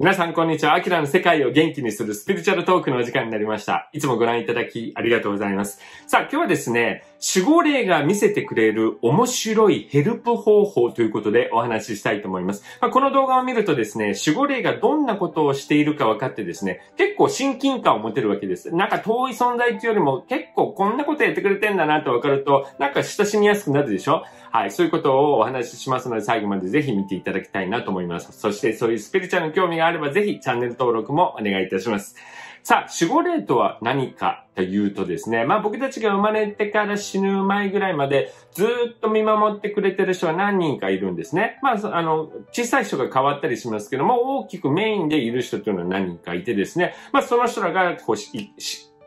皆さん、こんにちは。アキラの世界を元気にするスピリチュアルトークのお時間になりました。いつもご覧いただきありがとうございます。さあ、今日はですね、守護霊が見せてくれる面白いヘルプ方法ということでお話ししたいと思います。まあ、この動画を見るとですね、守護霊がどんなことをしているか分かってですね、結構親近感を持てるわけです。なんか遠い存在っていうよりも結構こんなことやってくれてんだなと分かると、なんか親しみやすくなるでしょ？はい、そういうことをお話ししますので、最後までぜひ見ていただきたいなと思います。そして、そういうスピリチュアルの興味があれば、ぜひチャンネル登録もお願いいたします。さあ、守護霊とは何かというとですね、まあ僕たちが生まれてから死ぬ前ぐらいまでずっと見守ってくれてる人は何人かいるんですね。まあ、あの、小さい人が変わったりしますけども、大きくメインでいる人というのは何人かいてですね、まあその人らがこう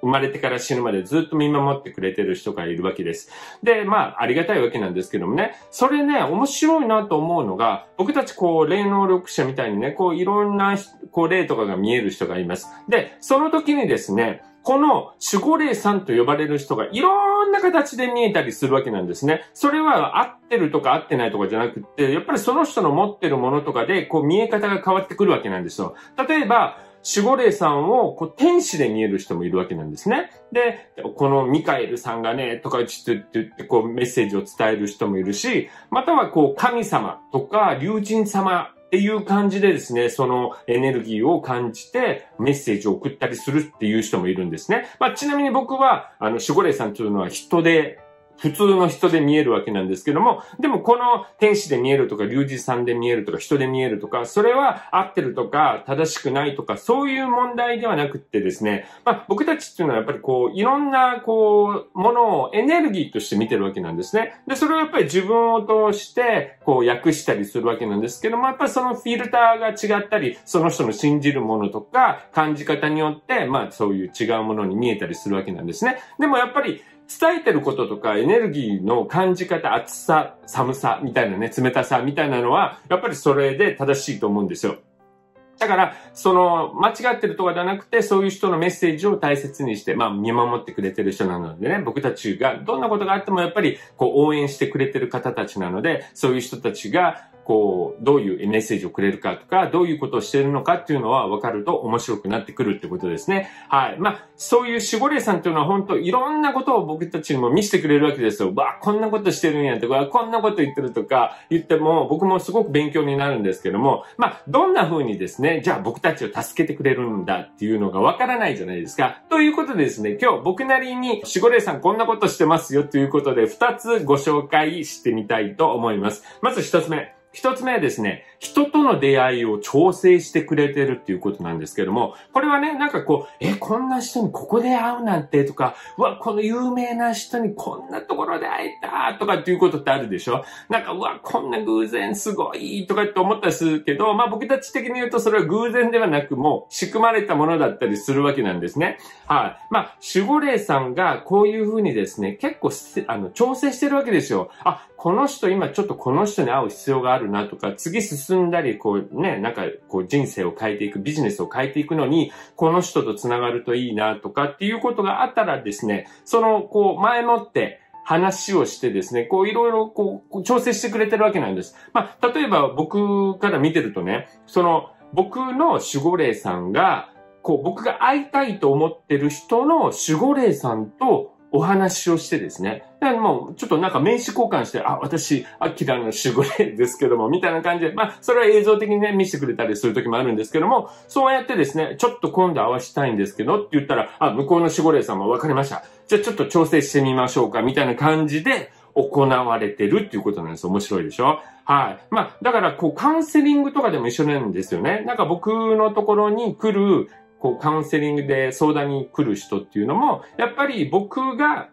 生まれてから死ぬまでずっと見守ってくれてる人がいるわけです。で、まあ、ありがたいわけなんですけどもね、それね、面白いなと思うのが、僕たちこう、霊能力者みたいにね、こう、いろんな、こう、霊とかが見える人がいます。で、その時にですね、この守護霊さんと呼ばれる人がいろんな形で見えたりするわけなんですね。それは合ってるとか合ってないとかじゃなくって、やっぱりその人の持ってるものとかで、こう見え方が変わってくるわけなんですよ。例えば、守護霊さんをこう天使で見える人もいるわけなんですね。で、このミカエルさんがね、とか言ってってこうメッセージを伝える人もいるし、またはこう神様とか竜神様っていう感じでですね、そのエネルギーを感じてメッセージを送ったりするっていう人もいるんですね。まあ、ちなみに僕は、あの、守護霊さんというのは人で普通の人で見えるわけなんですけども、でもこの天使で見えるとか、竜神さんで見えるとか、人で見えるとか、それは合ってるとか、正しくないとか、そういう問題ではなくってですね、まあ僕たちっていうのはやっぱりこう、いろんなこう、ものをエネルギーとして見てるわけなんですね。で、それをやっぱり自分を通して、こう、訳したりするわけなんですけども、やっぱりそのフィルターが違ったり、その人の信じるものとか、感じ方によって、まあそういう違うものに見えたりするわけなんですね。でもやっぱり、伝えてることとかエネルギーの感じ方、熱さ、寒さみたいなね、冷たさみたいなのは、やっぱりそれで正しいと思うんですよ。だから、その、間違ってるとかではなくて、そういう人のメッセージを大切にして、まあ、見守ってくれてる人なのでね、僕たちがどんなことがあってもやっぱり、こう、応援してくれてる方たちなので、そういう人たちが、こう、どういうメッセージをくれるかとか、どういうことをしてるのかっていうのは分かると面白くなってくるってことですね。はい。まあ、そういう守護霊さんっていうのは本当いろんなことを僕たちにも見せてくれるわけですよ。わあこんなことしてるんやとか、こんなこと言ってるとか言っても、僕もすごく勉強になるんですけども、まあ、どんな風にですね、じゃあ僕たちを助けてくれるんだっていうのが分からないじゃないですか。ということでですね、今日僕なりに守護霊さんこんなことしてますよということで、二つご紹介してみたいと思います。まず一つ目。一つ目はですね、人との出会いを調整してくれてるっていうことなんですけども、これはね、なんかこう、え、こんな人にここで会うなんてとか、うわ、この有名な人にこんなところで会えたとかっていうことってあるでしょ？なんか、うわ、こんな偶然すごいとかって思ったりするけど、まあ僕たち的に言うとそれは偶然ではなくもう仕組まれたものだったりするわけなんですね。はい。まあ、守護霊さんがこういうふうにですね、結構あの、調整してるわけですよ。あ、この人今ちょっとこの人に会う必要があるなとか、次進んだり、こうね、なんかこう人生を変えていく、ビジネスを変えていくのに、この人と繋がるといいなとかっていうことがあったらですね、そのこう前もって話をしてですね、こういろいろこう調整してくれてるわけなんです。まあ、例えば僕から見てるとね、その僕の守護霊さんが、こう僕が会いたいと思ってる人の守護霊さんとお話をしてですね。でもう、ちょっとなんか名刺交換して、あ、私、アキラの守護霊ですけども、みたいな感じで、まあ、それは映像的にね、見せてくれたりする時もあるんですけども、そうやってですね、ちょっと今度合わしたいんですけど、って言ったら、あ、向こうの守護霊さんも分かりました。じゃあちょっと調整してみましょうか、みたいな感じで、行われてるっていうことなんです。面白いでしょ？はい。まあ、だから、こう、カウンセリングとかでも一緒なんですよね。なんか僕のところに来る、こう、カウンセリングで相談に来る人っていうのも、やっぱり僕が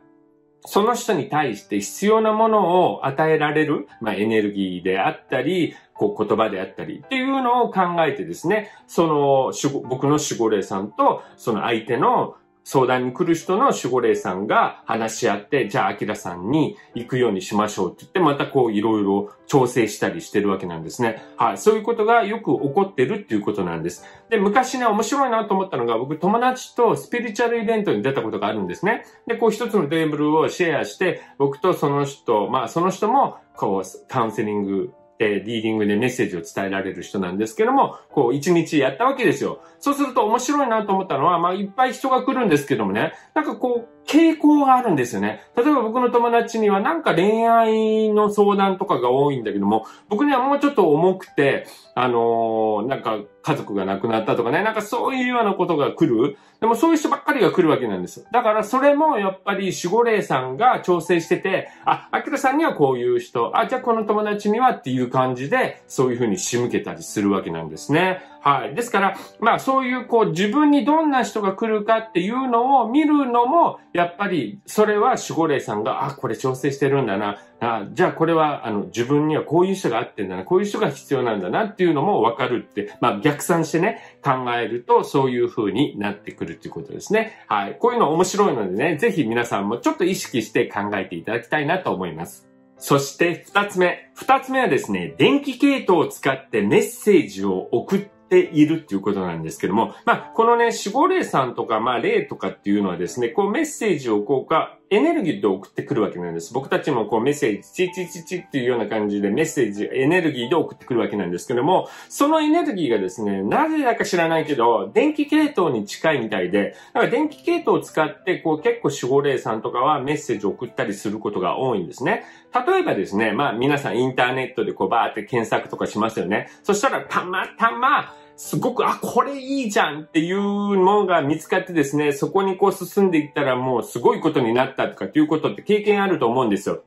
その人に対して必要なものを与えられる、まあ、エネルギーであったり、こう言葉であったりっていうのを考えてですね、その僕の守護霊さんとその相手の相談に来る人の守護霊さんが話し合って、じゃあ、アキラさんに行くようにしましょうって言って、またこう、いろいろ調整したりしてるわけなんですね。はい。そういうことがよく起こってるっていうことなんです。で、昔ね、面白いなと思ったのが、僕、友達とスピリチュアルイベントに出たことがあるんですね。で、こう、一つのテーブルをシェアして、僕とその人、まあ、その人も、こう、カウンセリングってリーディングでメッセージを伝えられる人なんですけども、こう一日やったわけですよ。そうすると面白いなと思ったのは、まあいっぱい人が来るんですけどもね、なんかこう、傾向があるんですよね。例えば僕の友達にはなんか恋愛の相談とかが多いんだけども、僕にはもうちょっと重くて、あのー、なんか家族が亡くなったとかね、なんかそういうようなことが来る。でもそういう人ばっかりが来るわけなんですよ。だからそれもやっぱり守護霊さんが調整してて、あ、アキラさんにはこういう人、あ、じゃあこの友達にはっていう感じで、そういうふうに仕向けたりするわけなんですね。はい。ですから、まあそういうこう自分にどんな人が来るかっていうのを見るのも、やっぱりそれは守護霊さんが、あ、これ調整してるんだな。あじゃあこれはあの自分にはこういう人が合ってんだな。こういう人が必要なんだなっていうのもわかるって、まあ逆算してね、考えるとそういう風になってくるっていうことですね。はい。こういうの面白いのでね、ぜひ皆さんもちょっと意識して考えていただきたいなと思います。そして二つ目。二つ目はですね、電気系統を使ってメッセージを送ってているっていうことなんですけども、まあ、このね、守護霊さんとか、まあ、霊とかっていうのはですね、こうメッセージをこうか、エネルギーで送ってくるわけなんです。僕たちもこうメッセージ、チチチチっていうような感じでメッセージ、エネルギーで送ってくるわけなんですけども、そのエネルギーがですね、なぜだか知らないけど、電気系統に近いみたいで、だから電気系統を使って、こう結構守護霊さんとかはメッセージを送ったりすることが多いんですね。例えばですね、まあ皆さんインターネットでこうバーって検索とかしますよね。そしたらたまたま、すごく、あ、これいいじゃんっていうのが見つかってですね、そこにこう進んでいったらもうすごいことになったとかっていうことって経験あると思うんですよ。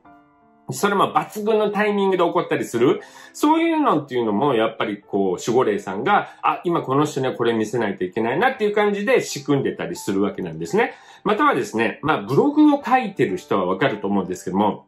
それも抜群のタイミングで起こったりする。そういうのっていうのも、やっぱりこう、守護霊さんが、あ、今この人にはこれ見せないといけないなっていう感じで仕組んでたりするわけなんですね。またはですね、まあ、ブログを書いてる人はわかると思うんですけども、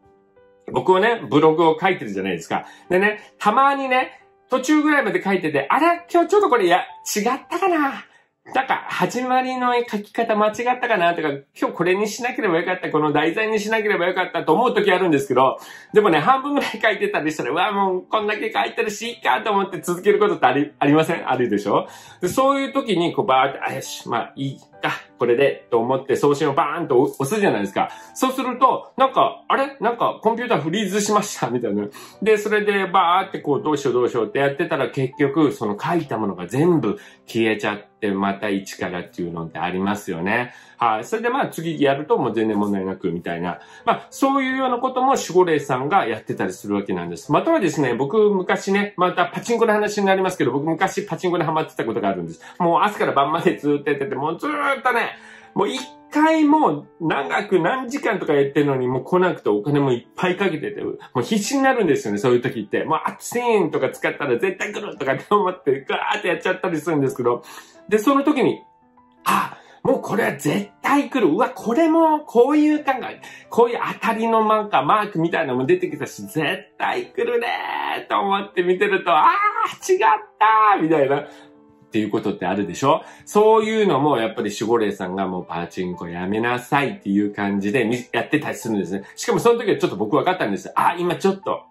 僕はね、ブログを書いてるじゃないですか。でね、たまにね、途中ぐらいまで書いてて、あれ？今日ちょっとこれいや、違ったかな？なんか、始まりの書き方間違ったかな？とか、今日これにしなければよかった、この題材にしなければよかったと思う時あるんですけど、でもね、半分ぐらい書いてたりしたら、うわ、もうこんだけ書いてるし、いいかと思って続けることってあり、ありません？あるでしょ？でそういう時に、こう、バーって、あ、よし、まあ、いいか、これで、と思って送信をバーンと押すじゃないですか。そうすると、なんか、あれ？なんか、コンピューターフリーズしましたみたいな。で、それで、バーってこう、どうしようどうしようってやってたら、結局、その書いたものが全部消えちゃって、また一からっていうのってありますよね。はい。それでまあ次やるともう全然問題なくみたいな。まあそういうようなことも守護霊さんがやってたりするわけなんです。またはですね、僕昔ね、またパチンコの話になりますけど、僕昔パチンコにハマってたことがあるんです。もう朝から晩までずっとやってて、もうずーっとね、もう一回も長く何時間とかやってるのにもう来なくてお金もいっぱいかけてて、もう必死になるんですよね、そういう時って。もうあ、1000円とか使ったら絶対来るとかって思ってガーってやっちゃったりするんですけど、で、その時に、あ、もうこれは絶対来る。うわ、これもこういう考え、こういう当たりのマーカー、マークみたいなのも出てきたし、絶対来るねーと思って見てると、あー、違ったーみたいな。っていうことってあるでしょ？そういうのもやっぱり守護霊さんがもうパチンコやめなさいっていう感じでやってたりするんですね。しかもその時はちょっと僕分かったんです。あ、今ちょっと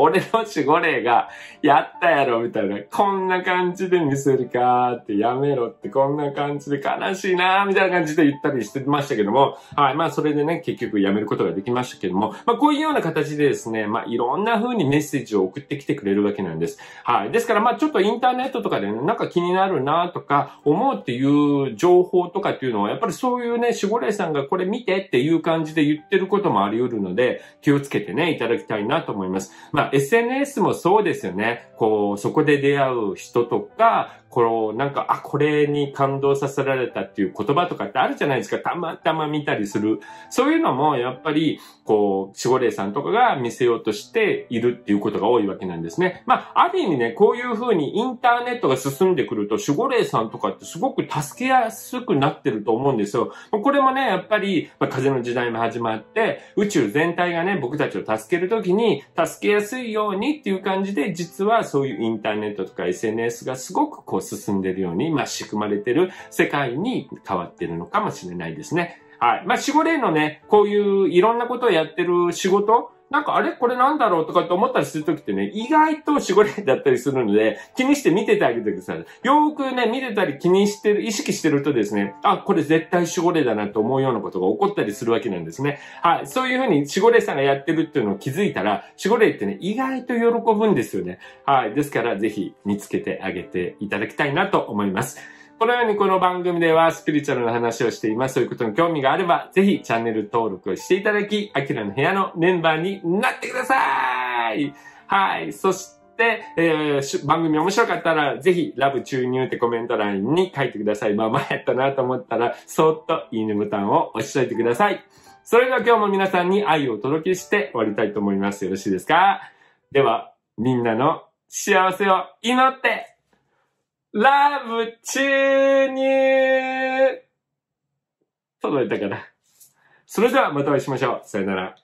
俺の守護霊がやったやろみたいな、こんな感じで見せるかってやめろってこんな感じで悲しいなみたいな感じで言ったりしてましたけども、はい。まあそれでね、結局やめることができましたけども、まあこういうような形でですね、まあいろんな風にメッセージを送ってきてくれるわけなんです。はい。ですからまあちょっとインターネットとかでね、なんか気になるなとか思うっていう情報とかっていうのは、やっぱりそういうね、守護霊さんがこれ見てっていう感じで言ってることもあり得るので、気をつけてね、いただきたいなと思います。まあ SNS もそうですよね。こう、そこで出会う人とか、こう、なんか、あ、これに感動させられたっていう言葉とかってあるじゃないですか。たまたま見たりする。そういうのも、やっぱり、こう、守護霊さんとかが見せようとしているっていうことが多いわけなんですね。まあ、ある意味ね、こういうふうにインターネットが進んでくると、守護霊さんとかってすごく助けやすくなってると思うんですよ。これもね、やっぱり、まあ、風の時代も始まって、宇宙全体がね、僕たちを助けるときに、助けやすいようにっていう感じで、実はそういうインターネットとか SNS がすごくこう進んでるように、まあ、仕組まれてる世界に変わってるのかもしれないですね。はい。まあ、守護霊のね、こういういろんなことをやってる仕事なんかあれ？これなんだろう？とかって思ったりするときってね、意外と守護霊だったりするので、気にして見ててあげてください。よーくね、見てたり気にしてる、意識してるとですね、あ、これ絶対守護霊だなと思うようなことが起こったりするわけなんですね。はい。そういうふうに守護霊さんがやってるっていうのを気づいたら、守護霊ってね、意外と喜ぶんですよね。はい。ですから、ぜひ見つけてあげていただきたいなと思います。このようにこの番組ではスピリチュアルな話をしています。そういうことに興味があれば、ぜひチャンネル登録をしていただき、アキラの部屋のメンバーになってくださいはい。そして、えー、番組面白かったら、ぜひ、ラブ注入ってコメント欄に書いてください。まあ、前やったなと思ったら、そっといいねボタンを押しといてください。それでは今日も皆さんに愛をお届けして終わりたいと思います。よろしいですか？では、みんなの幸せを祈ってラブ注入届いたかな。それではまたお会いしましょう。さよなら。